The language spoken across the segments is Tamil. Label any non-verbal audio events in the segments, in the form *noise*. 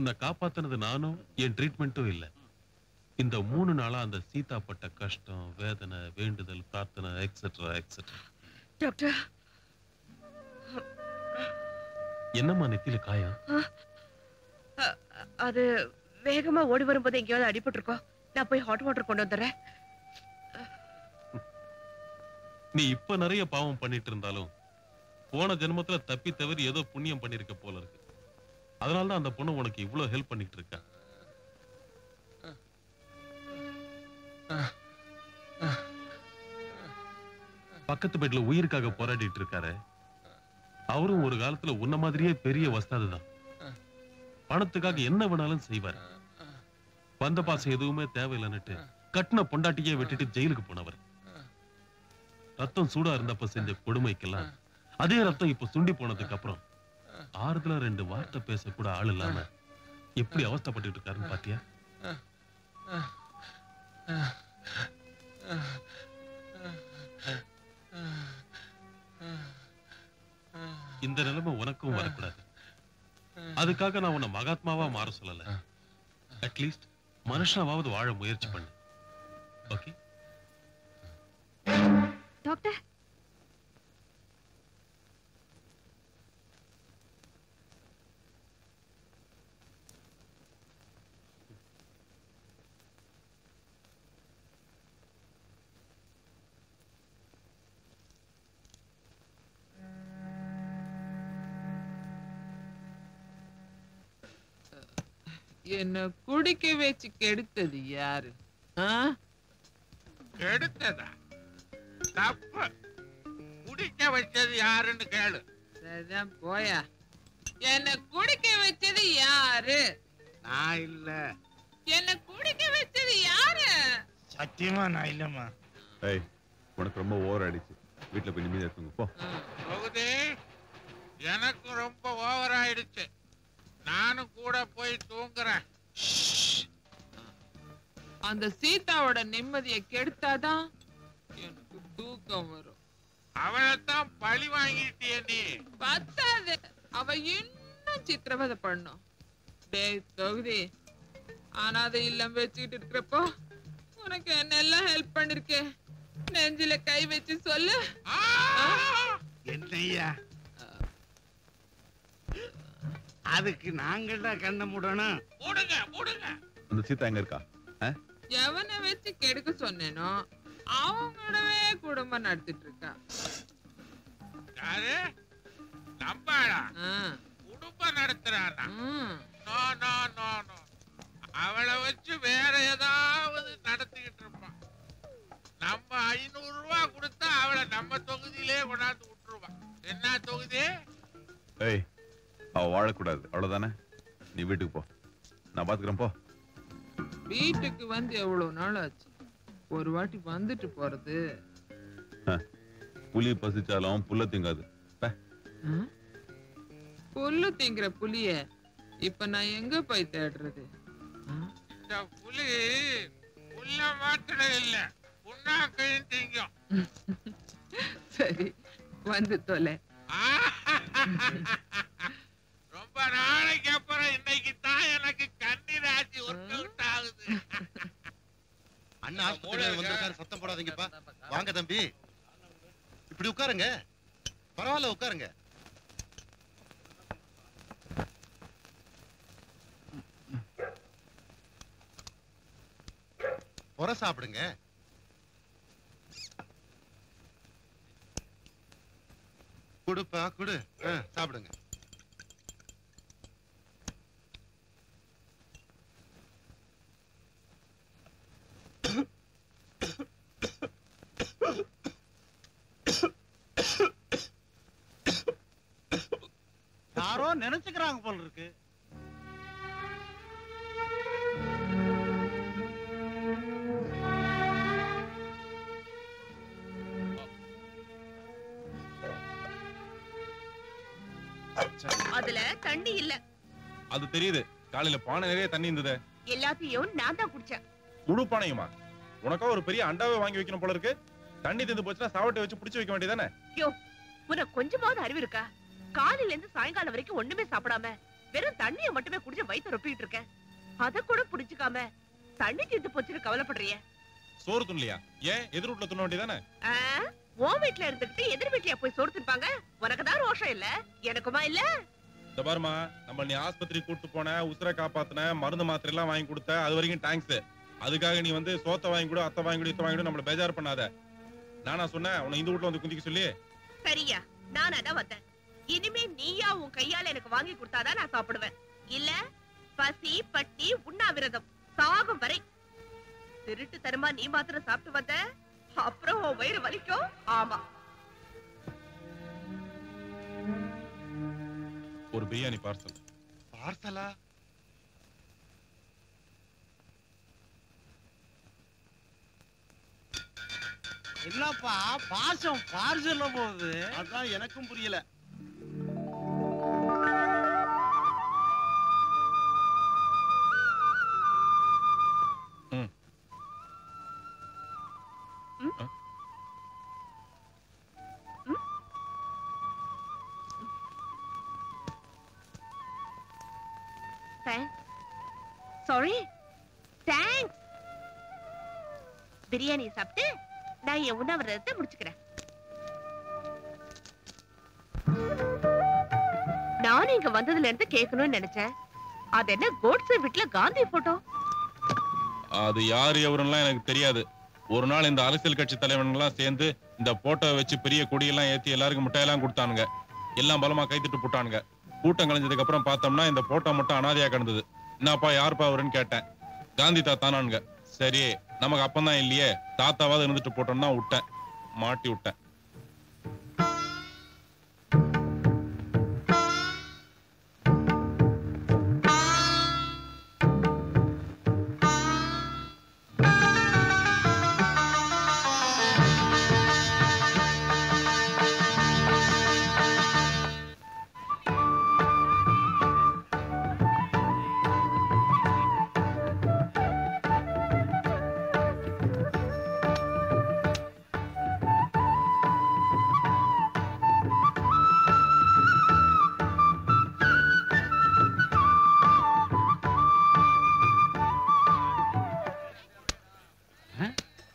உன்னை காப்பாத்துனது நானும் என் ட்ரீட்மெண்ட்டும் இல்ல. இந்த மூணு நாளா அந்த சீதா பட்ட கஷ்டம் வேதனை வேண்டுதல் பிரார்த்தனை எக்ஸெட்ரா எக்ஸெட்ரா டாக்டர் என்னம்மா நெத்தியில காயம்? அது வேகமா ஓடி வரும்போது எங்கேயாவது அடிபட்டிருக்கோம் நான் போய் ஹாட் வாட்டர் கொண்டு வந்துடுறேன். நீ இப்ப நிறைய பாவம் பண்ணிட்டு இருந்தாலும் போன ஜென்மத்துல தப்பி தவறி ஏதோ புண்ணியம் பண்ணிருக்க போல இருக்கு. அதனால தான் அந்த பொண்ணு உனக்கு இவ்வளவு ஹெல்ப் பண்ணிட்டு இருக்கா. பக்கத்து பெட்ல உயிருக்காக போராடிட்டு இருக்காரு. அவரும் ஒரு காலத்துல உன்ன மாதிரியே பெரிய வஸ்தாதுதான் பணத்துக்காக என்ன வேணாலும் செய்வார். வந்த பாசம் எதுவுமே தேவையில்லைன்னுட்டு கட்டின பொண்டாட்டியே விட்டுட்டு ஜெயிலுக்கு போனவர். ரத்தம் சூடா இருந்தப்ப செஞ்ச கொடுமைக்கெல்லாம் அதே ரத்தம் இப்ப சுண்டி போனதுக்கு அப்புறம் ஆறுதலா ரெண்டு வார்த்தை பேச கூட ஆள் இல்லாம எப்படி அவஸ்தப்பட்டு இருக்காருன்னு பாத்தியா? இந்த நிலைமை உனக்கும் வரக்கூடாது. அதுக்காக நான் உன்னை மகாத்மாவா மாற சொல்லல. அட்லீஸ்ட் மனுஷனாவது வாழ முயற்சி பண்ணு. ஓகே டாக்டர் என்ன குடிக்க வச்சு கெடுத்தது யாரு? ஆ? எடுத்ததா தப்பு. குடிக்க வச்சது யாருன்னு கேளு. சரிதான் போயா. என்ன குடிக்க வச்சது யாரு? நான் இல்ல. என்ன குடிக்க வச்சது யாரு? சத்தியமா நான் இல்லம்மா. ஏய் உனக்கு ரொம்ப ஓவர் ஆயிடுச்சு. வீட்டுல போய் நிம்மதியா தூங்கு போ. தொகுதி எனக்கு ரொம்ப ஓவர் ஆயிடுச்சு. நானும் கூட போய் தூங்குறேன் அந்த சீதாவோட நிம்மதியை கெடுத்தாதான் எனக்கு தூக்கம் வரும். அவளைத்தான் பழி வாங்கிட்டிய நீ பத்தாது. அவ இன்னும் சித்திரவதை பண்ணும். டேய் தொகுதி அனாதை இல்லம் வச்சுக்கிட்டு இருக்கிறப்போ உனக்கு என்னெல்லாம் ஹெல்ப் பண்ணிருக்கேன் நெஞ்சில கை வச்சு சொல்லு. என்னய்யா? அதுக்கு நாங்கள்டா கண்ண மூடணும். மூடுங்க மூடுங்க அந்த சீதா எங்க இருக்கா? எவனை வச்சு கெடுக்க சொன்னேனோ அவங்களோடவே குடும்பம் நடத்திட்டு இருக்கா யாரு? நம்பாளா? குடும்பம் நடத்துறானா ம். No no no no. அவளை வச்சு வேற ஏதாவது நடத்திக்கிட்டு இருப்பான் நம்ம ஐநூறு ரூபாய் கொடுத்தா அவளை நம்ம தொகுதியிலே கொண்டாந்து விட்டுருவான் என்ன தொகுதி? ஏய் அவ வாழக்கூடாது. அவ்வளவுதானே? நீ வீட்டுக்கு போ. நான் பாத்துக்கிறேன் போ. வீட்டுக்கு வந்து எவ்வளவு நாள் ஆச்சு? ஒரு வாட்டி வந்துட்டு போறது. புலி பசிச்சாலும் புல்ல திங்காது? புல்லு திங்கிற புலிய இப்ப நான் எங்க போய் தேடுறது? புலி புல்ல மாத்திரம் இல்ல புண்ணாக்கையும் திங்கும். *laughs* சரி வந்து தொலை *laughs* ரொம்ப நாளைக்கு அப்புறம் இன்னைக்கு தான் எனக்கு கண்ணீராட்சி ஒர்க் அவுட் ஆகுது அண்ணா ஆஸ்பத்திரியில வந்திருக்காரு சத்தம் போடாதீங்கப்பா. வாங்க தம்பி. இப்படி உட்காருங்க. பரவாயில்ல உட்காருங்க. புற சாப்பிடுங்க. குடுப்பா குடு. சாப்பிடுங்க யாரோ நினைச்சுக்கிறாங்க போல இருக்கு. அதுல தண்ணி இல்ல. அது தெரியுது. காலையில பானை நிறைய தண்ணி இருந்தது. எல்லாத்தையும் நான் தான் குடிச்சேன். முழு பானையுமா? உனக்கா ஒரு பெரிய அண்டாவை வாங்கி வைக்கணும் போல இருக்கு. தண்ணி தந்து போச்சுன்னா சாவட்டை வச்சு பிடிச்சு வைக்க வேண்டியதானே யோ உனக்கு கொஞ்சமாவது அறிவு இருக்கா? காலையில இருந்து சாயங்காலம் வரைக்கும் ஒண்ணுமே சாப்பிடாம வெறும் தண்ணிய மட்டுமே குடிச்சு வயித்த ரொப்பிட்டு இருக்க அத கூட புடிச்சுக்காம தண்ணி தீர்த்து போச்சுன்னு கவலைப்படுறிய? சோறு துண்ணியா ஏன்? எதிர் வீட்டுல துண்ண வேண்டியதானே? உன் வீட்ல இருந்துகிட்டு எதிர் வீட்லயா போய் சோறு தின்பாங்க? உனக்கு தான் ரோஷம் இல்ல? எனக்குமா இல்ல? இந்த பாருமா நம்ம நீ ஆஸ்பத்திரி கூட்டு போன உசுரை காப்பாத்தின மருந்து மாத்திரை எல்லாம் வாங்கி கொடுத்த அது வரைக்கும் தேங்க்ஸ் அதுக்காக நீ வந்து சோத்தை வாங்கி கொடு அத்தை வாங்கி கொடு இத்த வாங்கி கொடு நம்மள பேஜார் பண்ணாத. நானா சொன்னேன் உன்னை இந்த வீட்டுல வந்து குந்திக்க சொல்லி. சரியா. நான் அதான் வந்தேன். இனிமே நீயா உன் கையால எனக்கு வாங்கி கொடுத்தாதான் நான் சாப்பிடுவேன். இல்ல பசி பட்டி உண்ணாவிரதம் சாகும் வரை. திருட்டு தருமா நீ மாத்திரம் சாப்பிட்டு வந்த? அப்புறம் உன் வயிறு வலிக்கும்? ஆமா. ஒரு பிரியாணி பார்சல். பார்சலா? என்னப்பா பாசம் பார்சல்ல போகுது? அதான் எனக்கும் புரியல. சாரி தேங்க்ஸ் பிரியாணி சாப்பிட்டு நான் என் உண்ணாவிரதத்தை முடிச்சுக்கிறேன். நானும் இங்க வந்ததுல இருந்து கேட்கணும்னு நினைச்சேன். அது என்ன கோட்ஸே வீட்ல காந்தி போட்டோ அது யார் எவருலாம் எனக்கு தெரியாது. ஒரு நாள் இந்த அரசியல் கட்சி தலைவன்லாம் சேர்ந்து இந்த போட்டோ வச்சு பெரிய கொடியெல்லாம் ஏற்றி எல்லாருக்கும் முட்டையெல்லாம் கொடுத்தானுங்க. எல்லாம் பலமாக கைத்துட்டு போட்டானுங்க. கூட்டம் கலைஞ்சதுக்கு அப்புறம் பார்த்தோம்னா இந்த போட்டோ மட்டும் அனாதையாக கிடந்தது. என்னப்பா யாருப்பா அவருன்னு கேட்டேன். காந்தி தாத்தானானுங்க சரி நமக்கு அப்பந்தான் இல்லையே. தாத்தாவாவது இருந்துட்டு போட்டோம்னா விட்டேன். மாட்டி விட்டேன்.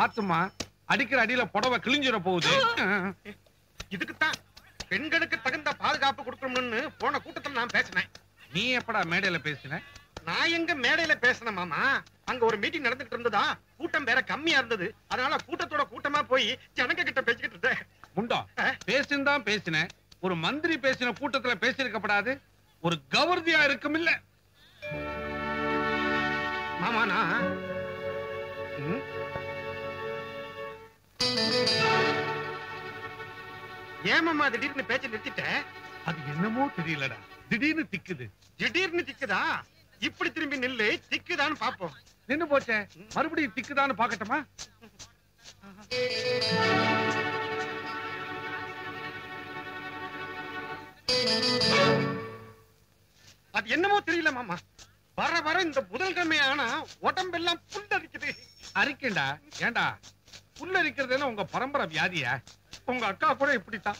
பாத்துமா அடிக்கிற அடியில புடவை கிழிஞ்சிட போகுது. இதுக்குத்தான் பெண்களுக்கு தகுந்த பாதுகாப்பு கொடுக்கணும்னு போன கூட்டத்துல நான் பேசினேன். நீ எப்படா மேடையில பேசின? நான் எங்க மேடையில பேசினேன் மாமா. அங்க ஒரு மீட்டிங் நடந்துட்டு இருந்ததா? கூட்டம் வேற கம்மியா இருந்தது. அதனால கூட்டத்தோட கூட்டமா போய் ஜனங்க கிட்ட பேசிக்கிட்டு இருந்தேன். முண்டா பேசின்தான் பேசினேன் ஒரு மந்திரி பேசின கூட்டத்துல பேசியிருக்கப்படாது. ஒரு கவர்தியா இருக்கும் இல்ல. மாமா நான் ம்? ஏன் மாமா திடீர்னு பேச்ச நிறுத்திட்டேன்? அது என்னமோ தெரியலடா. திடீர்னு திக்குது. திடீர்னு திக்குதா? இப்படி திரும்பி நில்லு திக்குதான்னு பாப்போம். நின்னு போச்சே. மறுபடியும் திக்குதான்னு பாக்கட்டுமா? அது என்னமோ தெரியல மாமா. வர வர இந்த புதன்கிழமை ஆனா உடம்பெல்லாம் புல்லரிக்குது. அரிக்கண்டா. ஏண்டா? புல்லரிக்கிறது என்ன உங்க பரம்பரை வியாதியா? உங்க அக்கா கூட இப்படித்தான்.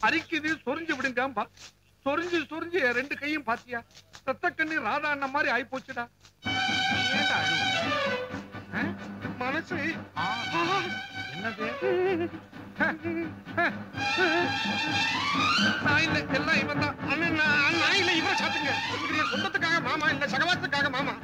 அரிக்குது சொரிஞ்சு விடுங்கம்பா சொரிஞ்சு சொரிஞ்சு ரெண்டு கையும் பாத்தியா? ரத்த கண்ணி ராதா அண்ணன் மாதிரி ஆயி போச்சுடா மனசு? என்னது? நாயில எல்லாம் இவன் தான். அண்ணன் நாயில நான் இவரை சாத்துங்க. சொந்தத்துக்காக மாமா இல்ல சகவாசத்துக்காக மாமா.